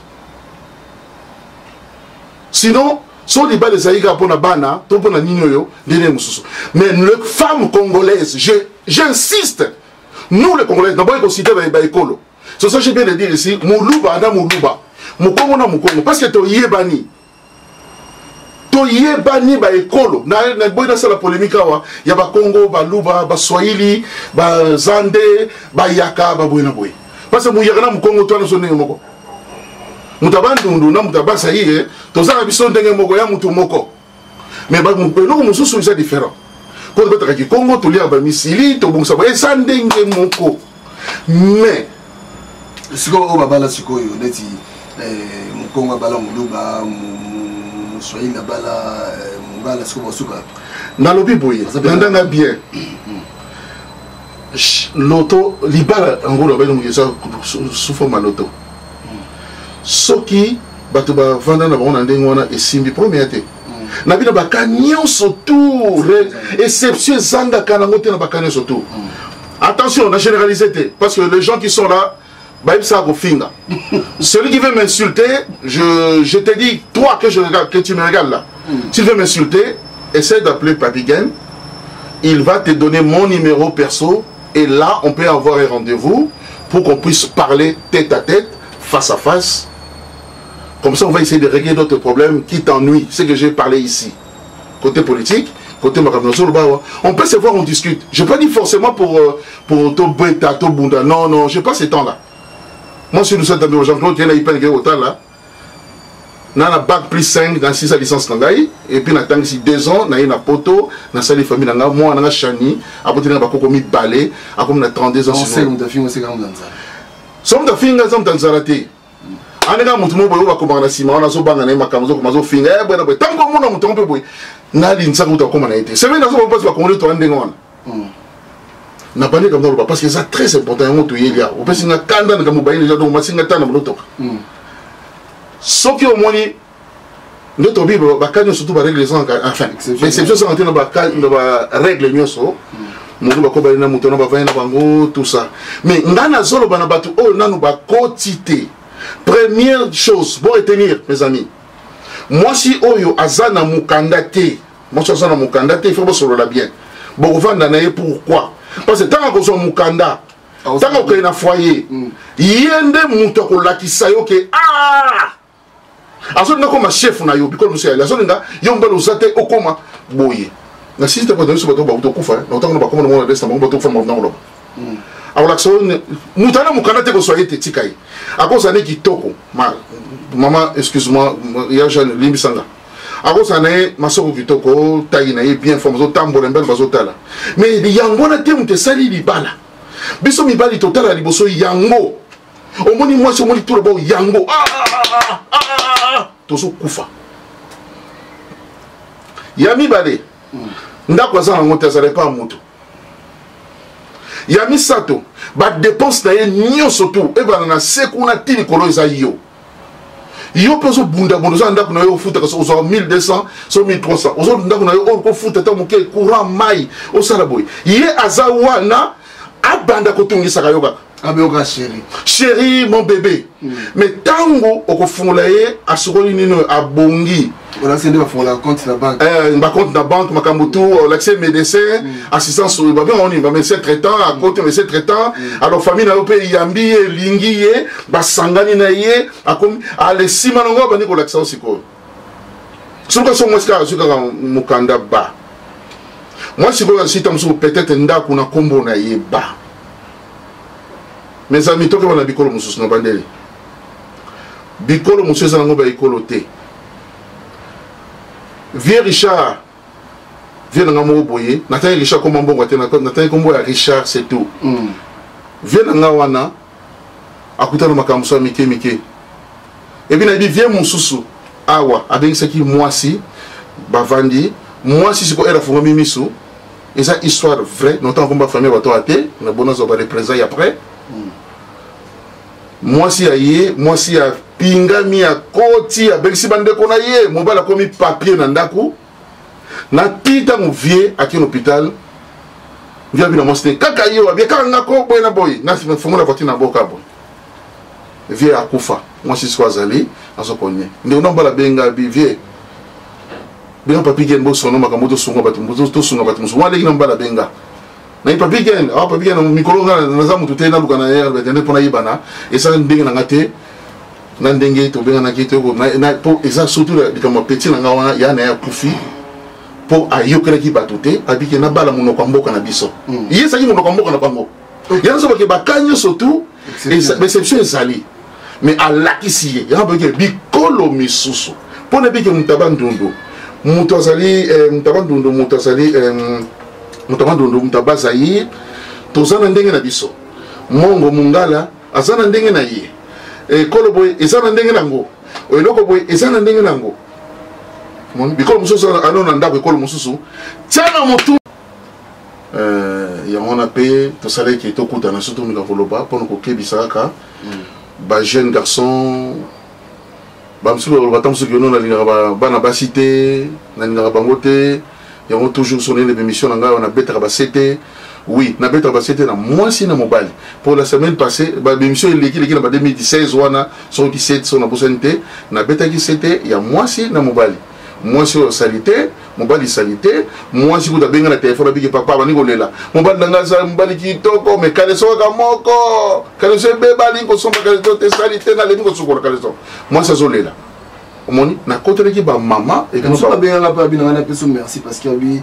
sinon so libala ezali kaka mpo na bana to mpo na nini oyo ndenge mosusu mais le femme congolaise j'insiste nous les congolaise naboyi kosite baekolo soso je bien de dire ici moluba na moluba mokongo na mokongo parce que toyebani toyebani baekolo naboyi nasala polemike awa ya bakongo baluba baswahili bazande bayaka baboye na boye parce muyaka na mokongo to anaso ndenge moko moto ya bandundu na moto ya basaire tozaka biso ndenge moko ya motu moko mais eloko mosusu eza différent mpo tobetaka kikongo toliaka bamisili tobongisa boye eza ndenge moko mais sikoyo oyo babala sikoyo neti eh, mokongo abala moluba moswahili abala eh, mongala sikoyo basuka nalobi boye landanga bien loto libala yango lobeli moke eza sufoma loto soki bato bavanda na bango na ndenge wana esimbi premier te na bino baka nyonso tour exception ezangaka nango te na baka nyonso tour attention na généralise te parce que les gens qui sont là Celui qui veut m'insulter, je, te dis, toi que je regarde, que tu me regardes là. S'il veut m'insulter, essaie d'appeler Papi Il va te donner mon numéro perso. Et là, on peut avoir un rendez-vous pour qu'on puisse parler tête à tête, face à face. Comme ça, on va essayer de régler d'autres problèmes qui t'ennuient. C'est que j'ai parlé ici. côté politique côté makambo nazoloba awa on peut se voir on discute je pas dit forcément pour euh, pour tobeta tobunda non non j'ai pas ce temps là moi si nous sommes dans jean claude yena ipene ke kotala na na bac plus 5 na sisa licence na ngai epuis natangisi 2 ans naye na poto nasali famille na ngai mwana na ngai shani aboteli na bakoko mibale akomi na 32 ans somo tafinga eza moto ya nzala te ande kaka motu moko boye oyo bakomaka na nsima wana azobanga na ye makambo azokoma azofinga ye eh, boye na boye ntango komona motu yango mpe boye nalinisaka kutu akoma na ye te sebe nazokoma mpasi bakongole toya ndenge wana hmm. na bande kambo naloba parce que eza très important yango toyeli ya opesi nga kanda na kambo baye deja donc masinga tana bolotoka hmm. soki omoni nde tobi baka nyonso tu barègle ezongaka enfin baexception ezongaka te na barègle nyonso moto bakobali na moto na bavandi na bango tout ça mais ngai nazoloba na bato oyo nanu bakoti te première chose bo retenir mes amis mwasi oyo aza na mokanda te mwasi aza na mokanda te ifo bosolola bien bokovanda na ye pourquoi parce que ntango akozwa mokanda ntango okende na foyer ye nde moto akolakisa yo ke ah azolinga koma chef na yo bikolo mosusu yali azolinga yo mbala oza te okoma boye na sisi te bato nyonso bato bakuta okufa na kotanga na bakoma na mwana adresse na bango bato okufa na makambo na koloba hmm. akolakisa yo moto ana mokanda te kozwa ye te tika ye akozala ne kitoko mama excuse moi ya jeune limbisa nga akozala na ye masoko kitoko tai na ye bien forme azotambola mbele bazotala mais yango wana te moto esali libala biso mibali totala liboso yango omoni mwasi omoni tula bao yango ah, ah, ah, tozokufa ya mibale hmm. ndako aza nango te azala epa moto ya misato badepense na ye nyonso tu ebanda na se kuna ti likolo eza yo yo mpe ozobundabunda oza na ndako na yo ofutaka so ozwaka 1200 so 1300 ozo ndako na yo oyo kofuta ata moke courant mai osala boye ye aza wana abanda kotungisaka yo kaka abeyoka sheri sheri mon bebe mm. mais ntango okofungola ye asukoli nini oyo abongi olakisi nde bafungolaka compte na banque eh, bacompte na banque makambo tu olakisi euh, médecin mm. assistance oyo babe yango nini bamédecin traitant akote mm. médecin traitant mm. alors famille na yo mpe eyambi ye elingi ye basangani na ye akomi ale nsima nango abandi kolakisa yo sikoyo soki kasi omwasi kaka azwi kaka mokanda ba moi sikoyo asita mosuku peut-être ndako na nkombo na ye ba mes amis tokeba na bikolo mosusu na bandeli bikolo mosusu eza nango baekolo te vieux richard vieux nanga moko boye natangi richard koma mbongo te natangi kombo ya richard c'est tout mm. vieux nanga wana akutana makambo mosusu ya mike mike ebi nayebi vieux mosusu awa abengisaki mwasi bavandi mwasi sikoyo ere afungami miso eza histoire vrai notango komba famille batoa te na bona zoba represai après mm. mwasi ya ye mwasi ya pingami akoti abengisi bandeko na ye mobali akomi papier na ndako na ti ntango vie akei na hôpital vie abi na mwasi te kaka ye wabie kaka nga ko boye na boye nafongola voiture na boka boye vie akufa mwasi siko azali azokonye ndeko na mobali abenga bi vie benga papi gen bosono makambo tosunga bato tosunga bato mosusu wana leki na mobali abenga nayi papi ken awa papi ken mikolo nga naza moto te naluka na heure bete nde mpo nayebana esala ndenge na nga te na ndenge tobenganaki te mpo eza surtout likambo ya peti na nga wana ya na ye akufi mpo ayokelaki bato te abike nabala monoko ya mboka na biso hmm. ye ezalaki monoko ya mboka na bango yango soki bakeba ka nyonso tout exception ezali mais alakisi ye yango boyeke bikolo misusu mpo na bike mutaba ndundu moto azali eh, mutaba ndundu moto azali eh, mutaba ndundu mutaba zaire toza na ndenge na biso mongo mungala aza na ndenge na ye ekolo eh, boye eza na ndenge na yango eloko boye eza na ndenge na yango bikolo mosusu ano na ndako ekolo mosusu tia na motu Euh, yango wana mpe tosalaki tokutana so tomeka koloba mpona kokebisa kaka mm. bajeune garçon bamosusu bakoloba ata mosusu kiono nalingaka bana basi te nalingaka bango te yango toujours sonele bemission na ngai wana nabetaka basete oui nabetaka basete na mwasi na mobali mpo la semaine passé babemission eleki eleki na ba 2016 wana soki sete so nabosani te nabetaki sete ya mwasi na mobali mwasi oyo salite mobali salite mwasi kuta abenga na telefone abiki papa bandi kolela mobali na ngai sali mobali kitoko me kaleso kaka moko kaleso ebeba alingi kosomba kaleso te salite nalembi kosukola kaleso mwasi azolela omoni nakotelaki bamama ekabenganga mpe abinanga na peso merci parce que abi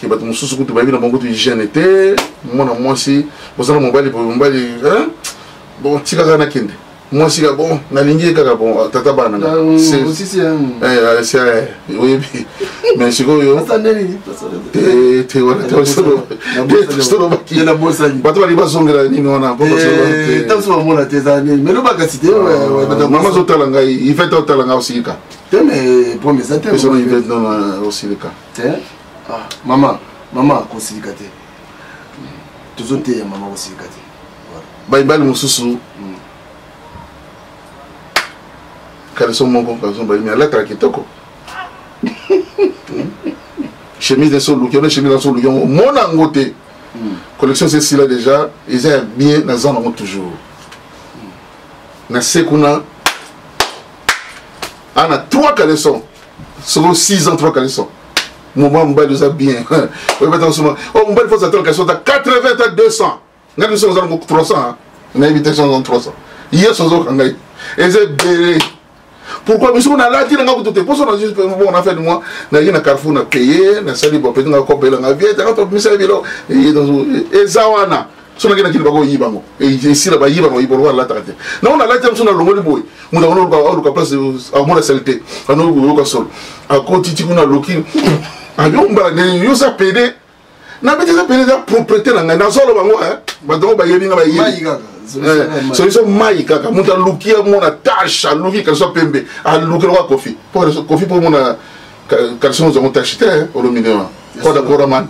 ke bato mosusu kutu bayebi na bango kutu hygiène te mwana mwasi bozala mobali boye mobali bon tika kaka nakende mwasi ka bon nalingi ye kaka bon ah, tata bana nga oyebi mais sikoyo bato balingi bazongela nini wana mama azotala ngai ifete otala ngai osilika osilika te ah, mama mama kosilika te tozoteya mama kosilika te baibale mosusu hmm. kaleso moko kaleso balimi alataka kitoko chemise na so oluki ona chemise na so oluki yango omona yango te hmm. collection se esila déjà eza ya bien naza nango toujours hmm. na se kuna ana trois caleson soko 6 ans tiva caleçon moma mobali oza bien oyebi ata kosoma o mobali fo ozatala caleçon ta 80 ta 200 ngai biso oza nango 300 nayebi te soza 300 yesu ozoka ngai eza ebele pourquoi biso nalati na ngai kutu te mposo nazibon na fin de mois nayaki na carrefour na paye nasali bopeti ngai kopela ngai vie tanga tomisala bilo eza wana soki nakenda kini bakoyiba yango esila bayiba bayiba oloko nalataka te nango nalati yango so nalongoli boye moto ango aluka place akomona salite anoyoka solo akoti ti kuna aloki ayombala nde yo oza pede nabeti eza pede eza propriété na ngai nazoloba yango bato yango bayebi nga bayebi solution eh, mai kaka moto aluki amona tache aluki kaliso pembe aluki lokola kofi kofi mpo omona caleçon ozango taxi te olomine wana koda koraman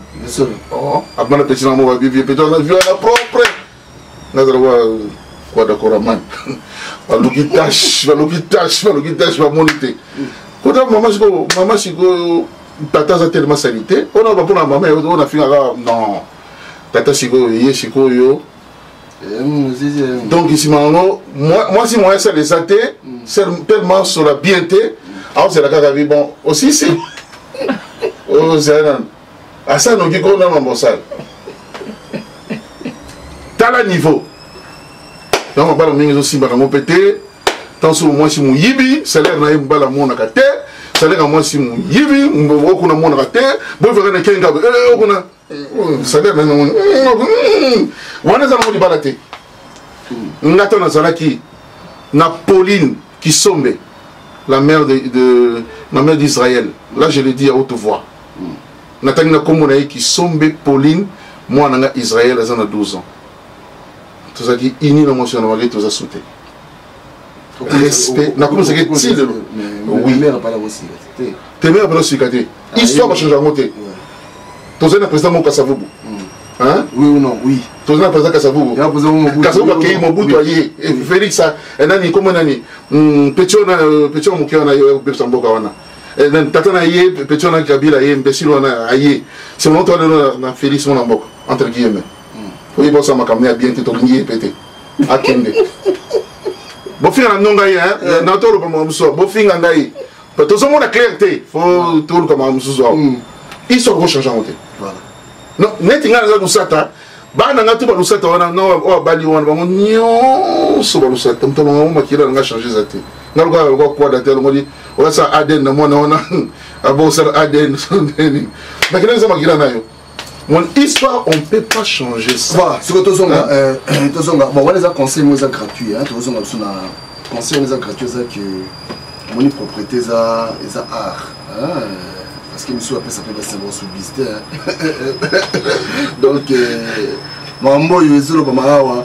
abana pesi nango babibie peti wana vi wana propre nazala wa koda koraman baluki tache baluki tache baluki tache bamoni te kota mama sikoyo mama sikoyo tata aza telema salite ona bapona mama oyo nafingaka non tata sikoyo ye sikoyo donc nsima yango mwasi moyen sele eza te mm. tellement sola bien te mm. aozela kaka bi bon osisi ozela nanu asa noki ko nano mosala tala niveau donc mabala mingi ezosimba nango mpe te ntango soki mwasi moyibi salaire na ye mobala amonaka te salaire ya mwasi moyibi okuna amonaka te boyivaka na kengabe okuna wana eza nango libala te nga ntango nazalaki na pauline kisombe la mère de, de ma mère d'israël là je le dis à haute voix natangi na nkombo na ye kisombe pauline mwana nga israël aza na 12 ans tozalaki ini na mwasi wana wage toza sute respect nakomisaki ti lelo temere apala osika te histoire bachange yango te tozali na président moko kasavubu toza na président kasavubu kasavubu akei mobutu aye félix nani kombo nani petio moke wana obebisa mboka wana tata na ye petio na kabila ye imbécile wana aye selon toi lelo na félix mona mboka entre guillemets oyebi bosala makambo ya bien te tolingi ye pe te akende bofinga na ndonga ye eh. na toloba mawa mosusu bofinga ngai tozomona claire te fo toluka mawa mosusu awa hmm. iso akochange yango te non neti ngai naza lusata bana ngai to balusata wana oyo abali wana bango nyonso balusata moto bango makila na ngai change eza te ngai lokola lokola kwada te alongoli oyasala adn na mwana wana abosala adn nini makila eza makila nayo mon histoire on peut pas changer ça voilà siko tozonga euh, euh, tozonga bon wana eza conseil mo eza gratuit hein tozonga biso na conseil wana eza gratuit eza que moni propriété eza eza art hein parce que misu apesa mpe basengo subiste donc euh, mambo oyo ezolobama awa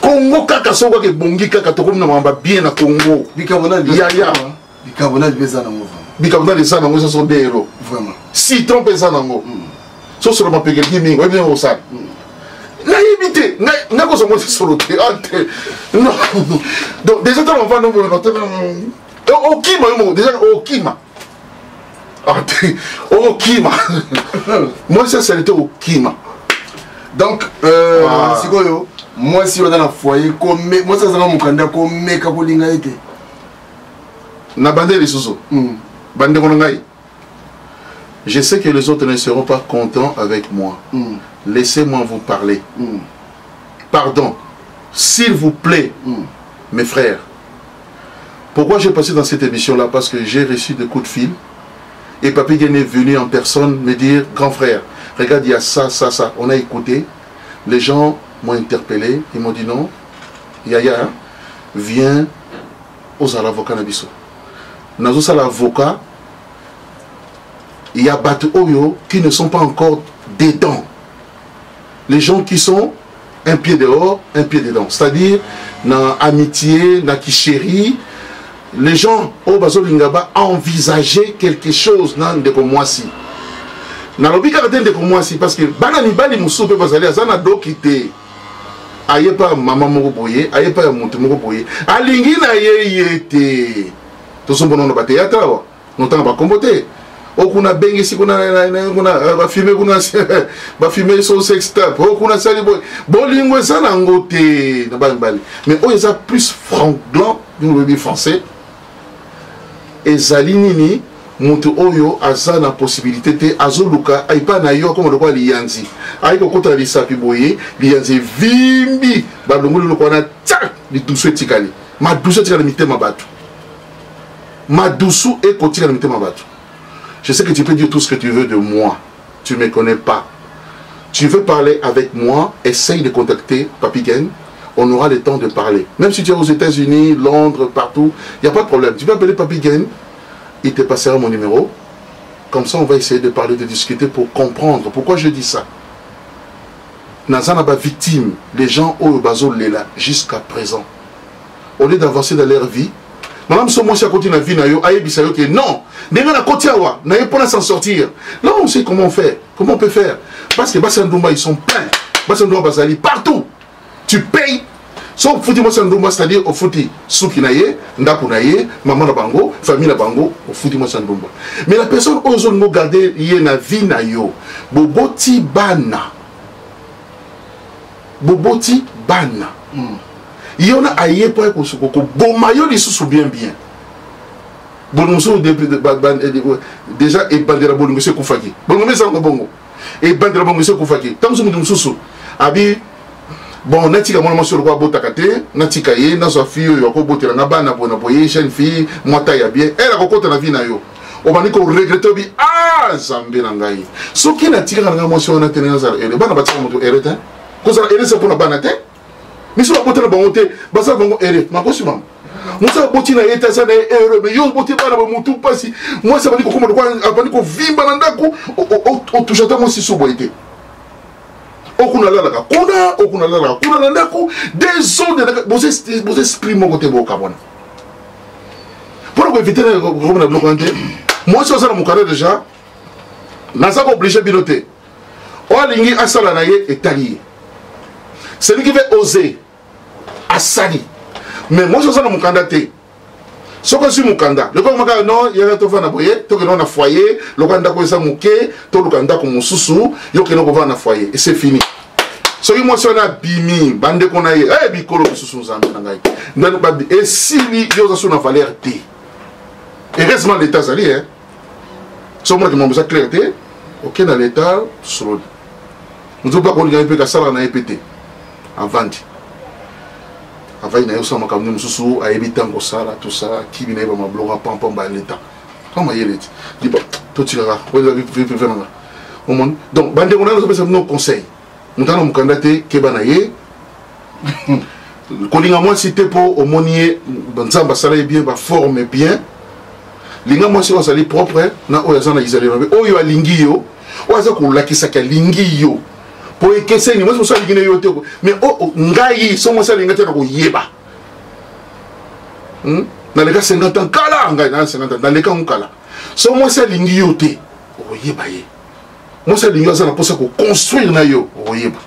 congo kaka soko kaka ebongi kaka tokomi na mamba bien na congo yaya bicarbonate mpe eza nango bicarbonate eza nango eza soko nde ero citron mpe eza nango hmm. sosolo mapekeliki mingi oyebi ndenge kosala hmm. nayebi te ngai kozwa mwa solo te ante ah, donc déjà ntango avanda okima yo moko déjà okima okima oh, mwasi asali te okima oh, donc euh, ah. sikoyo mwasi wana na foyer mwasi azanga mokanda komeka kolinga ye te na bande lisusu hmm. bandeko na ngai je sais que les autres ne seront pas contents avec moi hmm. laissez-moi vous parler hmm. pardon s'il vous plaît mes frères pourquoi j'ai passé dans cette émission là parce que j'ai reçu des coups de fil et Papy est venu en personne me dire grand frère regarde il y a ça ça ça on a écouté les gens m'ont interpellé ils m'ont dit non Yaya viens aux avocats nazosala avocat ya bato oyo qui ne sont pas encore dedans les gens qui sont un pied dehors un pied dedans c'est à dire na amitié na kisheri les gens oyo bazolinga ba envisager quelque chose na ndeko mwasi nalobi kaka te ndeko mwasi parce que bana mibali mosusu mpe bazali aza na doki te aye pa mama moko boye aye pa ya moto moko boye alingi na ye ye te tozomona na bateatre awa notanga bakombo te o oh, kuna abengisi kuna kuna eh, bafilme kuna bafilme so sextap o oh, kuna asali boye bolingo eza nango te na bana mibali mais oyo eza plus franglan ndenge olobi français ezali nini moto oyo aza na possibilité te azoluka epai na yo akoma lokola liyanzi ayi kokota na lisapi boye liyanzi evimbi balongoli eloko wana tsak lidusu etikali madusu etikali mitema bato Madoussou et continue à Je sais que tu peux dire tout ce que tu veux de moi. Tu ne me connais pas. Tu veux parler avec moi, essaye de contacter Papigen. On aura le temps de parler. Même si tu es aux États-Unis, Londres, partout, il n'y a pas de problème. Tu peux appeler Papigen, il te passera mon numéro. Comme ça, on va essayer de parler, de discuter pour comprendre. Pourquoi je dis ça Nazanaba victime, les gens au Bazo Lela jusqu'à présent. au lieu d'avancer dans leur vie malamu so mwasi akoti na vie na yo ayebisa yo ke non nde ngai nakoti awa na ye mpo na s'en sortir là on sait comment on fait comment on peut faire parce que basi ya ndumba ils sont pleins basi ya ndumba bazali partout tu payes so ofuti mwasi ya ndumba c'est-à-dire ofuti suki na ye ndako na ye mama na bango famille na bango ofuti mwasi ya ndumba mais la personne oyo ozolinga ogarde ye na vie na yo boboti bana boboti bana mm. yo na aye mpo aye kosuko koboma yo lisusu bien bien bolingo mosusu deja ebandela bolingo esi ekufaki bolingo mpe ezanga bongo ebandela bolingo esi ekufaki ntango mosusu moto mosusu abi bon natika mwana mwasi oloko abotaka te natika ye nazwa fille oyo akobotela nga bana boye na boye jeune fille mwata ya bien ela kokota na vie na yo obandi koregrete obi a ah, zambe na ngai soki natikaka na ngai mwasi wana te ndenge azala ere bana batika moto ere te kozala ere se mpona bana te miso babota na bango te bazala bango ere makosi mama mosi aboti na ye te aza na ye ere me yo oboti bana ba motu mpasi mwasi abandi kokoma lokola abandi kovimba na ndako otusha ata mwasi so boye te okuna alalaka kuna okuna alalaka kuna na ndako des ondes boza esprit moko te bokabona mpo na koevite kokoma na biloko wana te mwasi oza na mokanda deja naza kooblige bino te oyo alingi asala na ye etali ye celui qui veut oser asali mais mwasi oza na mokanda te soki ozwi mokanda lokola maka no yaka tovanda boye tokende na foyer lokola ndako eza moke toluka ndako mosusu yo kende kovanda na foyer ese fini soki mwasi wana abimi bandeko na ye hey, eh, bikolo mosusu nzambe na ngai esili yo oza so na valeur te heureusement leta azali e soki monaki mambo eza claire te oke na leta sololi moto mpe akolingaki mpe kasalaka na ye mpe te avandi avandi na ye osala makambo nde mosusu ayebi ntango kosala tosala kibi na ye bamablonga pampamba ya leta to mayele ti liba totikaka oyela vpv nanga omoni donc bandeko nayo nazopesa bino conseil moto ana mokanda te keba na ye kolinga mwasi te mpo omoni ye nzambe asala ye bien baforme bien linga mwasi oyo azali propre na oyo aza na izali mabe oyo alingi yo oyo aza kolakisaki alingi yo mpo ekeseni mwasi mosusu alingi na yo te mais oh, oh, ngai so mwasi alinga te na koyeba hmm? naleka 50 ans kala ngai na 50 ans naleka yango kala so mwasi alingi yo te okoyeba ye mwasi alingi aza na mposa koconstruire na yo okoyeba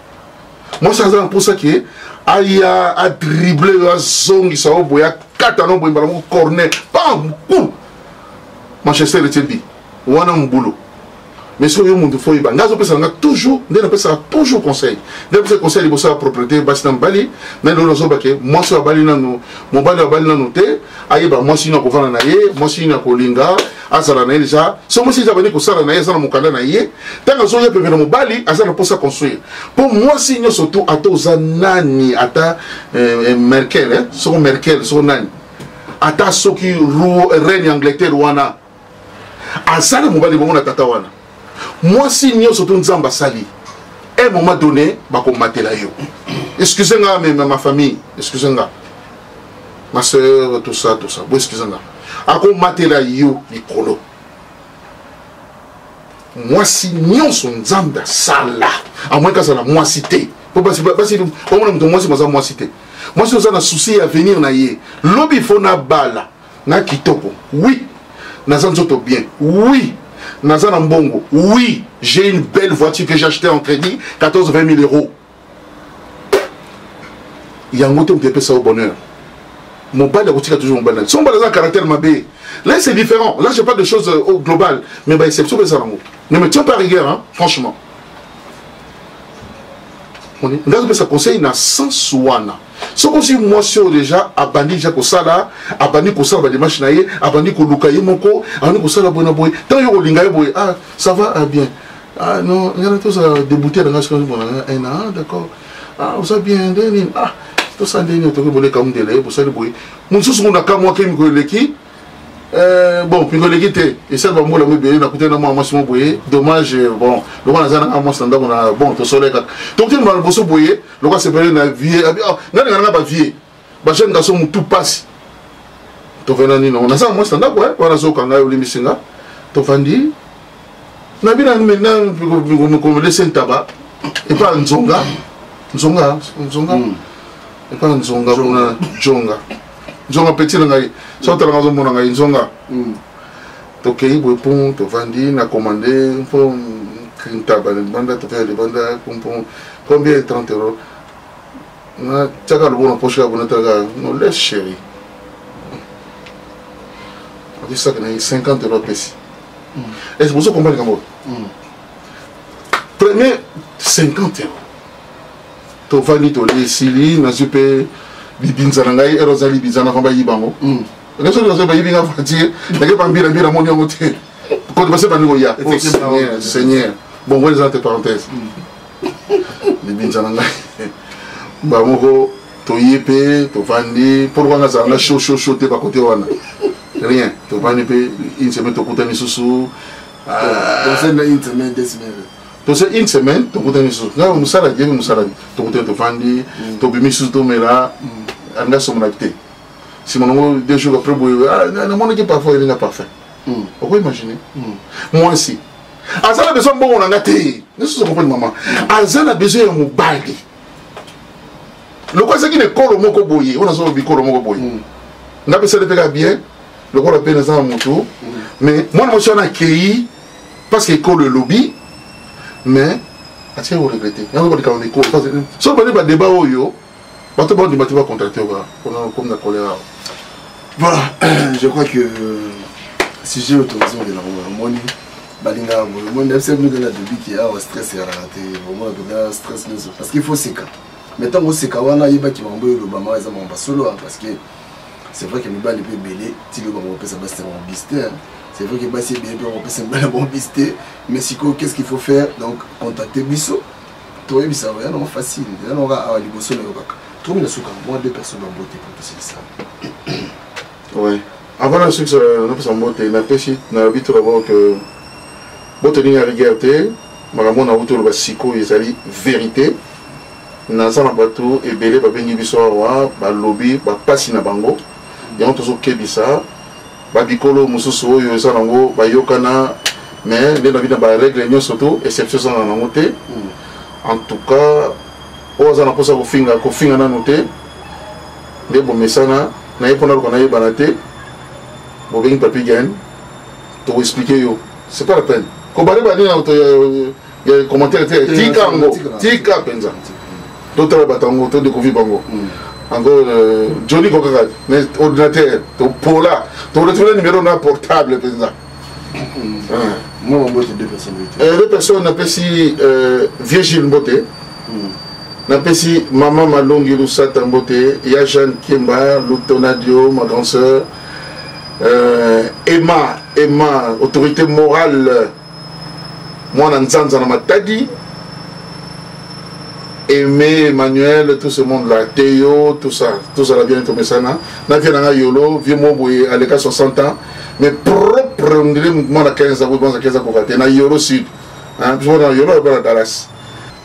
mwasi aza na mposa ke aya adrible yo azongisa yo boye akata no boye mbala moko corner pam kum manchester etienne bi wana mobulu mais soki yo muntu fo yeba ngai azopesa nanga toujours nde napesaka toujours conseil nde napesa conseil liboso ya propriété basi na mobali na lelo nazoba ke mwasi oyo abali nanu mobali oyo abali nanu te ayeba mwasi yino akovanda na ye mwasi yino akolinga azala na ye deja so mwasi eza bandi kosala na ye aza na mokanda na ye ntango azoya pembe na mobali aza na mposa construire mpo mwasi nyonso tu ata oza nani ata eh, eh, merkel eh, soko merkel soko nani ata soki reine ya angleterre wana aza na mobali bongo na tata wana mwasi nyonso to nzambe asali un moment donné bakomatela yo excuse nga meme ma famille excuse nga ma soeur tout ça tout ça bo excuse nga akomatela yo likolo mwasi nyonso nzambe asala amweki azala mwasi te po basi omona moto mwasi maza mwasi te mwasi oza na souci ya avenir na ye lobi fo na bala na kitoko oui naza nzoto bien oui naza na mbongo oui j'ai une belle voiture que j'ai acheté en crédit 14 20 000 euros yango te moto epesa yo bonheur mobali akotika toujours mobali na so mobali aza caractère mabe là c'est différent là j'ai pas de choses euh, au global mais ba exception mpeza nango ne me tiens pas rigueur hein, franchement ngai azopesa conseil na sens wana soki ozwi mwasi oyo deja abandi deja kosala abandi kosala bademarshe na ye abandi koluka ye moko abandi kosala boye na boye ntango yo kolinga ye boye ah ça va ah bien ah non ngana tozala debouté na ngai soki mona un an ah d'accord ah oza bien nde nini ah tosala nde nini tokoki boleka mundele bosali boye mosusu kuna kamwaki mikolo eleki Euh, bon pingo eleki te esali bambula yango ebele nakutani na mwana mwasi mo boye dommage euh, bon lokola naza nanga mwasi na ndako na bon tosolai kaka tokutani mbala liboso boye lokola sepele na vie ah, ah, nga ninga nanga bavie bajeune gaso motu mpasi tovena nino naza mwasi na ndako eh, wana azoka ngai olimbisi nga tovandi na bina mikomedese ntaba epa nzonga nzonga nzonga hmm. epa nzonga kuna jonga nzonga peti na ngai so tala ngai ozomona ngai nzonga hmm. tokei boye mpo tovandi na komande mpo ntaba na libanda tokei libanda mpo combien 30 euro natiaka lobo na poche ya kuna talaka no les chéri akisaka na ye 50 euro apesi est-ce que vous comprenez comment premier 50 euros tovandi toli esili nazwi mpe libinza na ngai ero oza libinza na famba yiba yango ngai soki nazwi bayibi nga voiture nake bambila mbila moni yango te kodi base bandi koya seigneur seigneur bon ngo eza te parenthèse libinza na ngai bamoko toye mpe tovandi mpo lobanga azalanga sho sho sho te bakote wana rien tovandi mpe une semaine tokutani susu tose une semaine tokutani susu nga mosala jebi mosala tokutani tovandi tobimi susu tomela anga asomonaki te nsima nango deux jours après boye namonaki parfum elinga parfum oko imagine mwasi aza na besoin mbongo na nga te nasusu comprendre mama aza na besoin ya mobali lokola ezalaki na ekolo moko boye oyo nazoloba bikolo moko boye mm. nga mpe esali mpe kaka bien lokola mpe naza na motu mm. mais mwana mwasi wana akei parce que ekolo elobi mais atika koregrete yango lokola likambo mikolo soki bani badeba oyo bato bandima te bacontracte oka mpona komi na kolera awa voilà je crois que euh, sujet oyo tozongelango amoni balingaka boye moi na biso bino na tobiki awa stress ezalaka te omona mpenza stress nyonso parce qu'il faut seka mais ntango oseka wana ayebaki makambo oyo elobama eza makambo basolo parce que c'est vrai que mibali mpe ebele tilo bango bapesa basi te bango bisi te c'est vrai que basi ebele mpe bakopesa mibali bango bisi te mais sikoyo qu'est ce qu'il faut faire donc contacter biso toyebisa yango yango facile yango awa liboso nayokaka tokomi na suka mwa deux personnes babote mpo tosilisa Oui. Avant la suite, euh, nous sommes montés. Na pesi, na habite d'abord que bote ni rigueur te, makambo na wuto ba siko ezali vérité. Na sana bato ebele ba bengi biso wa ba lobby ba pasi na bango. Yango tozo kebisa ba bikolo mususu oyo eza nango ba yokana mais nde na bina ba règle nyonso to exception eza na nango te. En tout cas, oyo aza na mposa kofinga kofinga nanu te nde bomesana na ye mpo naluka nayebana te bobengi papi gen tokoexplike yo c'est pas la peine kobale bani na auto ya commentaire te tika yango tika mpenza totala bato yango todecouvrir bango hmm. yango euh, joni kokaka ordinateur topola tokoletuna numero na portable mpenza Maman Mbote, deux personnes. Euh, deux personnes, napesi euh, Vieux Gilles Mbote. Hmm. Napesi Maman Malongi Lusata Mbote, ya Jeanne Kemba, Lutonadio, ma grande sœur. Euh, Emma, Emma, autorité morale, mwana nzanza na matadi aimé emmanuel tout ce monde là teyo tout ça tozala bien tomesana na vie na ngai yolo vie moko boye aleka 60 ans mais propre on dirait mwana 15 ans banza 15 ans kokate na yoro sud hein biso na yoro ba Dallas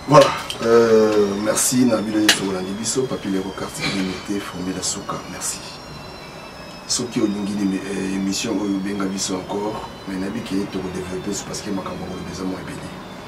voilà euh, merci na bino nyonso bolandi biso papi lero quartier limité formule ya suka merci soki olingi eh, émission oyo obenga biso encore mais nayebi ke tokodeveloppe so parce que makambo koloba eza mwa ebele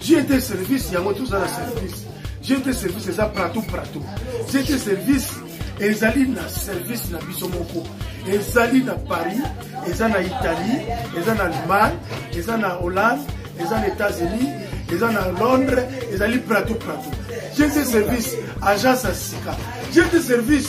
GT service yango toza na service GT service eza pratou pratou GT service ezali na service na biso moko ezali na paris eza na italie eza na allemagne eza na hollande eza na états-unis eza na londres ezali pratou pratou GT service agence ya sika GT service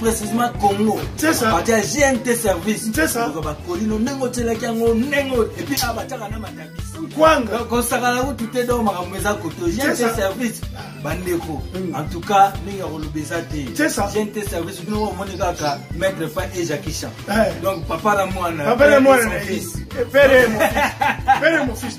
précisément congo bato ya gnt service bakolino ndenge otyelaki yango ndenge epuis a batyaka na matabisi kosakana kutu te donc makambo eza koto gnt service bandeko mm. en tout cas ndenge ya koloba eza te gnt service bino omoni kaka maître fa e jakishan eh. donc papa na mwana papa na mwana na fils pere mon fils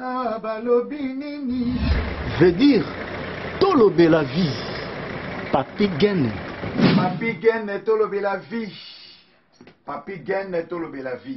Ah, balobi nini? Veut dire, tolobela vie. Papi Gene. Papi Gene, tolobela vie. Papi Gene, tolobela vie.